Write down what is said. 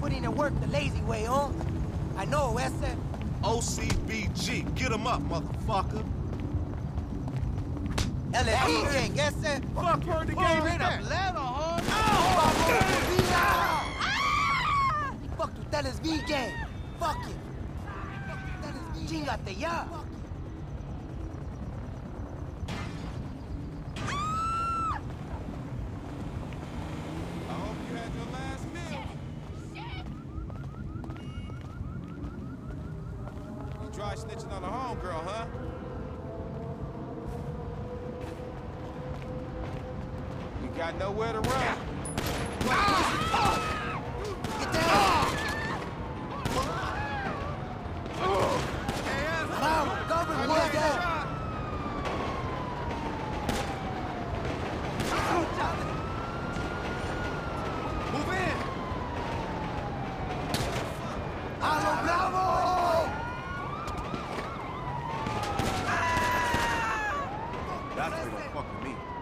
putting in work the lazy way, huh? I know, ese. OCBG, get him up, motherfucker. LSD gang, ese. Fuck, heard the game in Atlanta, huh? Fuck tu LSD gang. Fuck it. Chingate ya. I Dry snitching on the homegirl, huh? You got nowhere to run. pedaço de foca em mim?